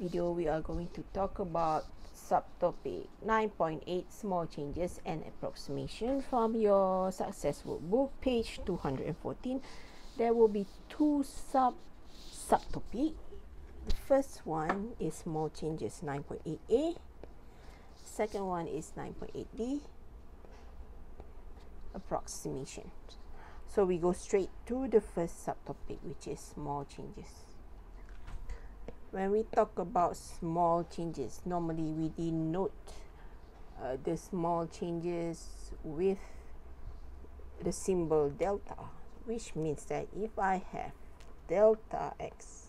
video we are going to talk about subtopic 9.8 small changes and approximation from your successful book page 214 there will be two sub subtopic. The first one is small changes 9.8a second one is 9.8b approximation. So we go straight to the first subtopic which is small changes when we talk about small changes, normally we denote uh, the small changes with the symbol delta, which means that if I have delta x,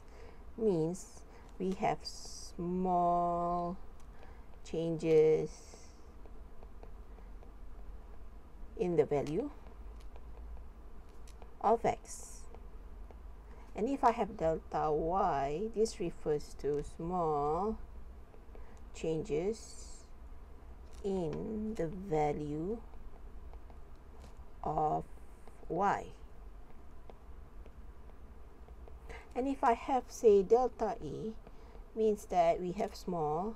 means we have small changes in the value of x and if I have delta y this refers to small changes in the value of y. And if I have say delta e means that we have small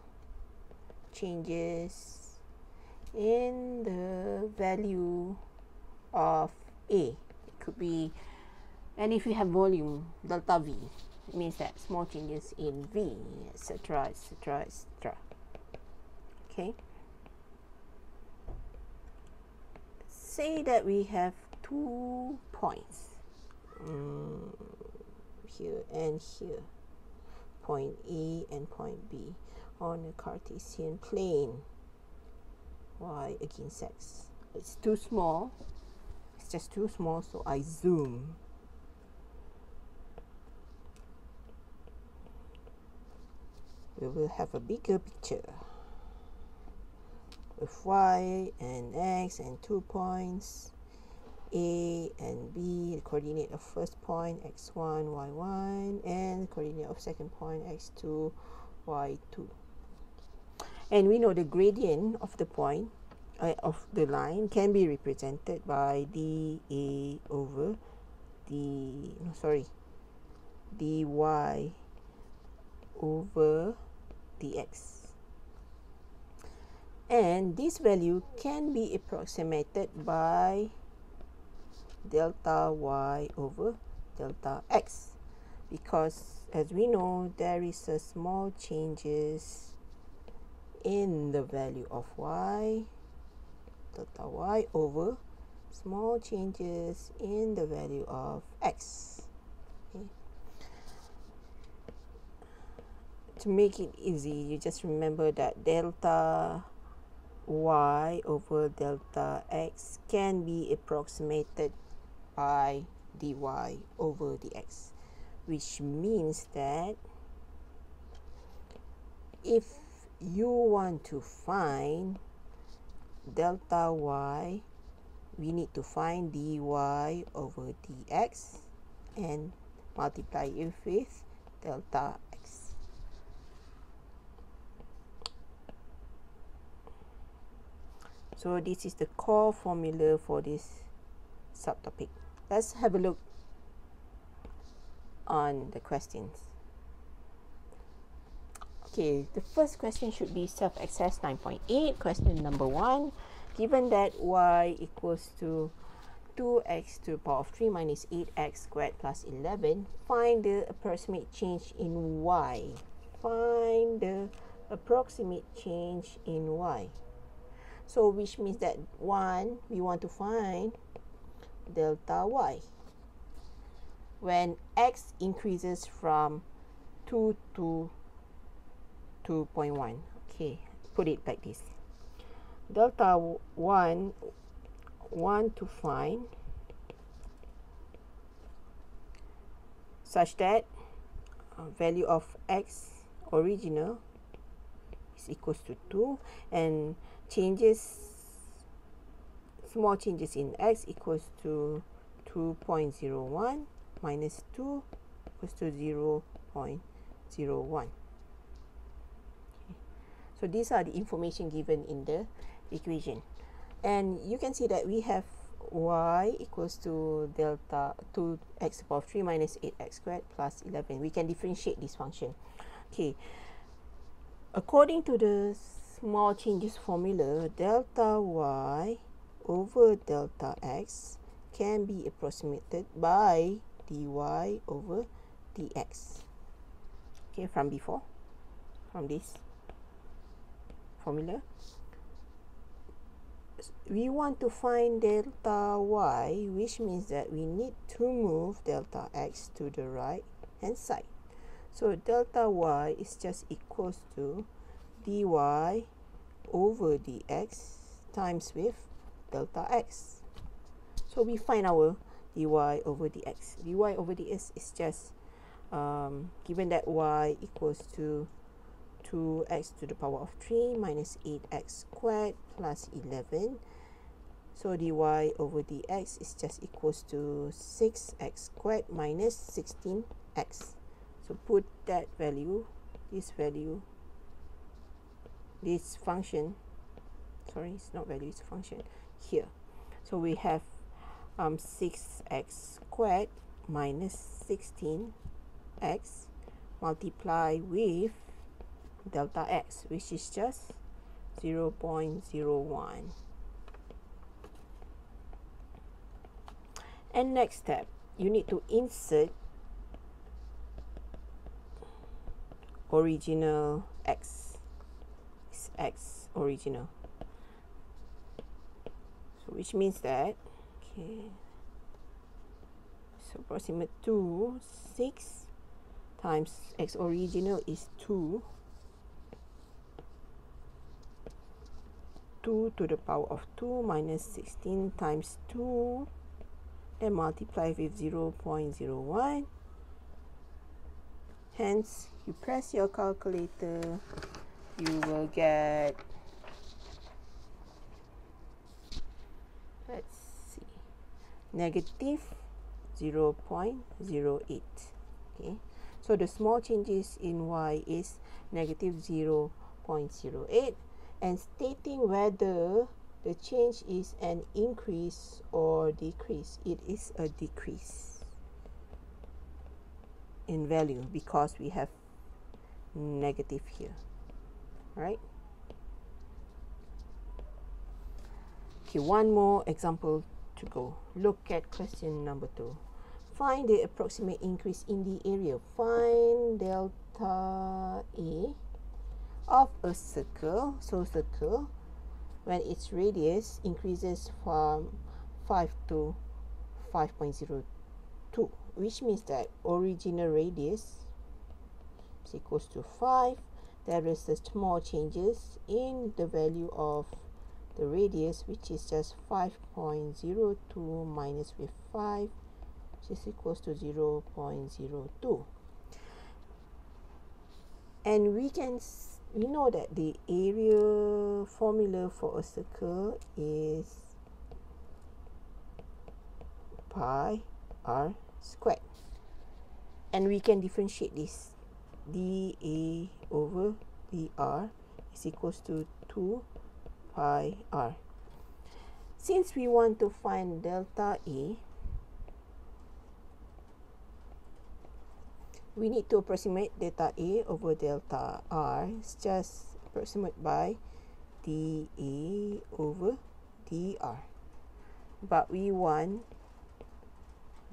changes in the value of a. It could be and if you have volume delta v means that small changes in v etc etc etc okay. Say that we have two points. Um, here and here. Point A and point B on a Cartesian plane. Y against x. It's too small. It's just too small so I zoom we will have a bigger picture with y and x and two points a and b the coordinate of first point x1 y1 and the coordinate of second point x2 y2 and we know the gradient of the point uh, of the line can be represented by dA over d no sorry dy over dx. And this value can be approximated by delta y over delta x because as we know there is a small changes in the value of y delta y over small changes in the value of x to make it easy you just remember that delta y over delta x can be approximated by dy over dx which means that if you want to find delta y we need to find dy over dx and multiply it with delta So this is the core formula for this subtopic. Let's have a look on the questions. Okay, the first question should be self-access 9.8. Question number one. Given that y equals to 2x to the power of 3 minus 8x squared plus 11, find the approximate change in y. Find the approximate change in y. So which means that one, we want to find delta y. When x increases from 2 to 2.1. Okay, put it like this. Delta 1, want to find such that uh, value of x original is equals to 2 and changes small changes in x equals to 2.01 minus 2 equals to 0 0.01 so these are the information given in the equation. And you can see that we have y equals to delta 2x to power 3 minus 8x squared plus 11 we can differentiate this function. Okay. According to the small changes formula, delta y over delta x can be approximated by dy over dx. Okay, from before, from this formula. We want to find delta y, which means that we need to move delta x to the right hand side. So delta y is just equals to dy over dx times with delta x. So we find our dy over dx. dy over dx is just um, given that y equals to 2x to the power of 3 minus 8x squared plus 11. So dy over dx is just equals to 6x squared minus 16x. So put that value, this value, this function, sorry, it's not value, it's function, here. So we have um, 6x squared minus 16x multiply with delta x which is just 0 0.01 and next step you need to insert original x x original. So which means that okay. So approximate 2 6 times x original is 2 2 to the power of 2 minus 16 times 2 then multiply with 0 0.01 hence you press your calculator you will get let's see negative 0 0.08 okay so the small changes in y is negative 0 0.08 and stating whether the change is an increase or decrease. It is a decrease in value because we have negative here, right? Okay, one more example to go. Look at question number two. Find the approximate increase in the area. Find delta A of a circle so circle when its radius increases from 5 to 5.02 which means that original radius is equals to 5 there is a small changes in the value of the radius which is just 5.02 minus with 5 which is equals to 0 0.02 and we can we know that the area formula for a circle is pi r squared. And we can differentiate this dA over dr is equals to 2 pi r since we want to find delta A we need to approximate delta A over delta R. It's just approximate by dA over dr. But we want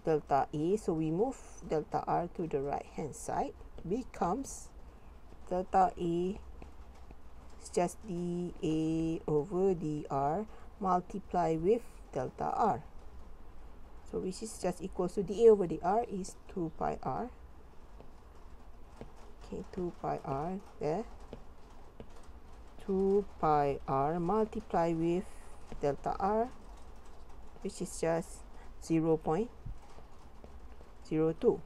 delta A, so we move delta R to the right hand side. Becomes delta A is just dA over dr multiply with delta R. So which is just equals to dA over dr is 2 pi R. Okay 2 pi r there. 2 pi r multiply with delta r which is just 0 0.02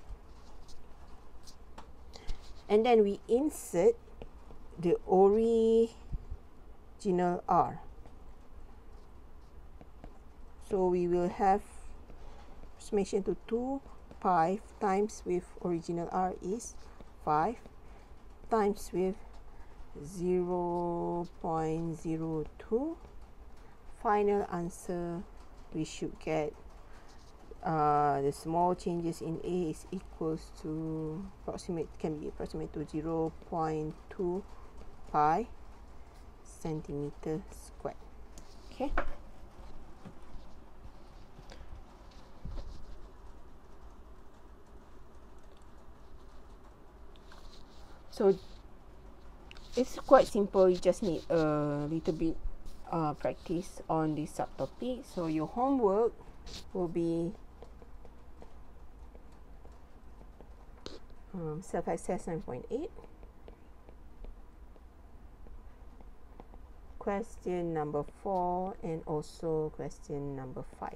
and then we insert the original r. So we will have summation to 2 pi times with original r is 5 times with 0 0.02 final answer we should get uh, the small changes in A is equals to approximate can be approximate to 0 0.2 pi centimeter squared. Okay. So it's quite simple. You just need a little bit uh, practice on this subtopic. So your homework will be um, self-access 9.8. Question number 4 and also question number 5.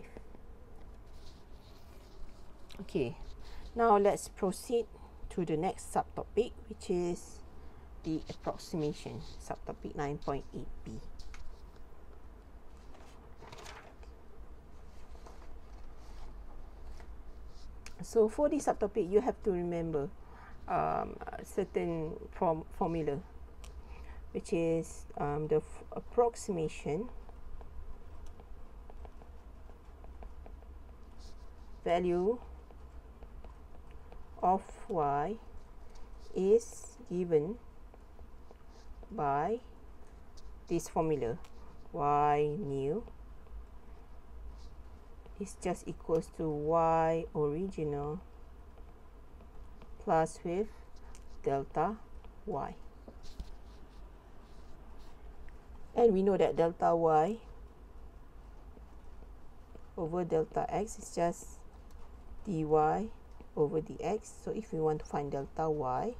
Okay, now let's proceed to the next subtopic which is the approximation subtopic 9.8b. So for this subtopic you have to remember um, certain form formula which is um, the approximation value of y is given by this formula. Y new is just equals to y original plus with delta y. And we know that delta y over delta x is just dy over dx. So if we want to find delta y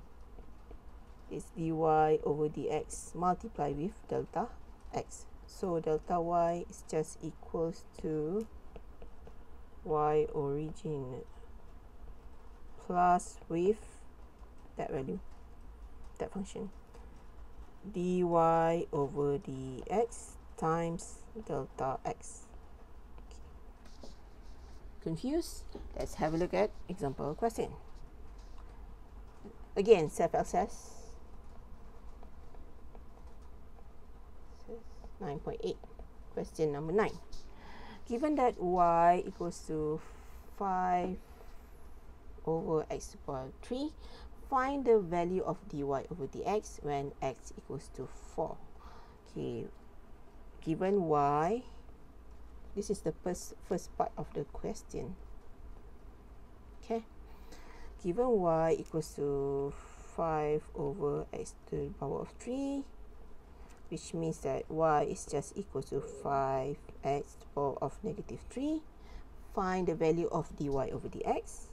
it's dy over dx multiplied with delta x. So delta y is just equals to y origin plus with that value that function dy over dx times delta x confused? Let's have a look at example question. Again, self-access. 9.8. Question number 9. Given that y equals to 5 over x to the power 3, find the value of dy over dx when x equals to 4. Okay, given y this is the first first part of the question okay given y equals to 5 over x to the power of 3 which means that y is just equal to 5x to the power of negative 3 find the value of dy over dx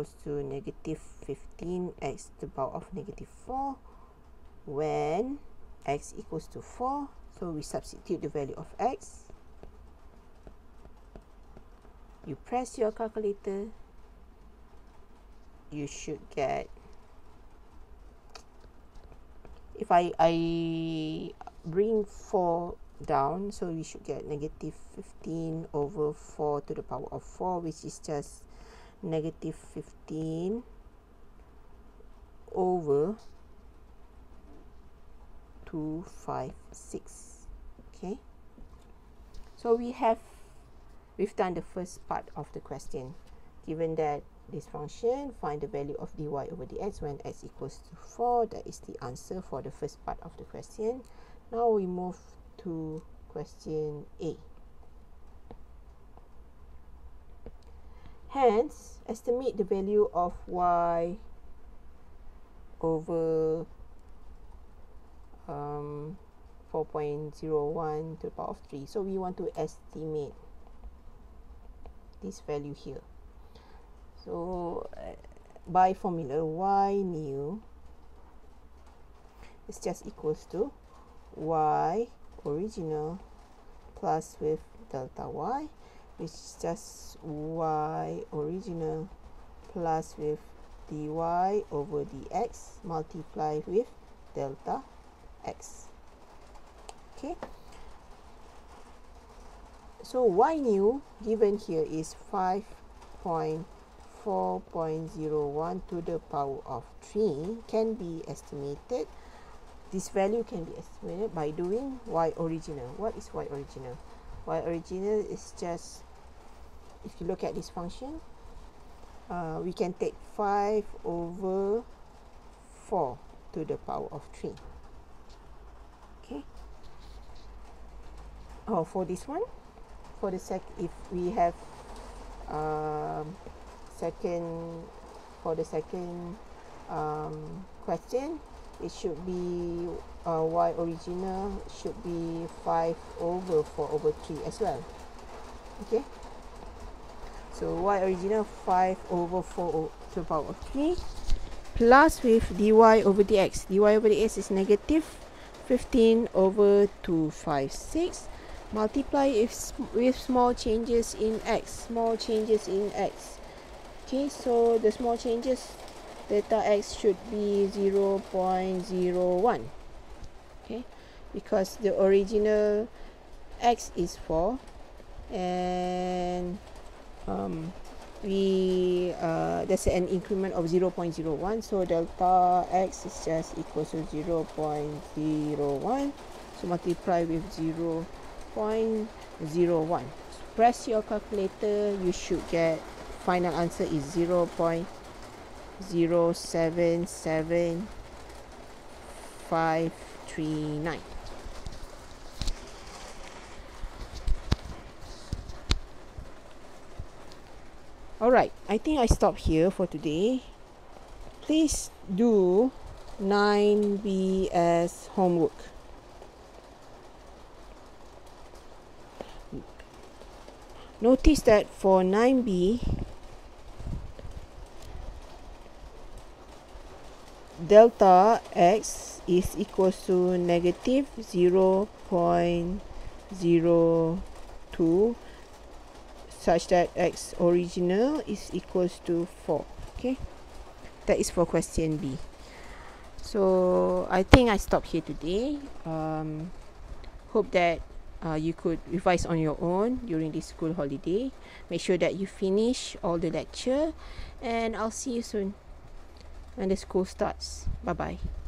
equals to negative 15x to the power of negative 4 when x equals to 4 so we substitute the value of x. You press your calculator. You should get if I I bring 4 down so we should get negative 15 over 4 to the power of 4 which is just negative 15 over 256 okay? So we have we've done the first part of the question. Given that this function find the value of dy over dx when x equals to 4 that is the answer for the first part of the question. Now we move to question a hence estimate the value of y over um, 4.01 to the power of 3 so we want to estimate this value here. So uh, by formula y new is just equals to y original plus with delta y which is just y original plus with dy over dx multiply with delta x. Okay. So y new given here is 5.4.01 to the power of 3 can be estimated. This value can be estimated by doing y original. What is y original? Y original is just if you look at this function uh, we can take 5 over 4 to the power of 3 okay. Oh for this one for the sec if we have um, second for the second um, question it should be uh, y original should be 5 over 4 over 3 as well. Okay so y original 5 over 4 to the power of 3 plus with dy over dx. dy over dx is negative 15 over 256 multiply if with small changes in x. Small changes in x. Okay so the small changes delta x should be 0 0.01 okay because the original x is 4 and um, we uh, there's an increment of 0 0.01 so delta x is just equal to 0 0.01 so multiply with 0 0.01 press your calculator you should get final answer is 0 0.077539 Alright, I think I stop here for today. Please do 9B as homework. Notice that for 9B, delta x is equal to negative 0 0.02 such that x original is equals to 4 okay? That is for question B. So I think I stop here today. Um, hope that uh, you could revise on your own during this school holiday. Make sure that you finish all the lecture and I'll see you soon when the school starts. Bye bye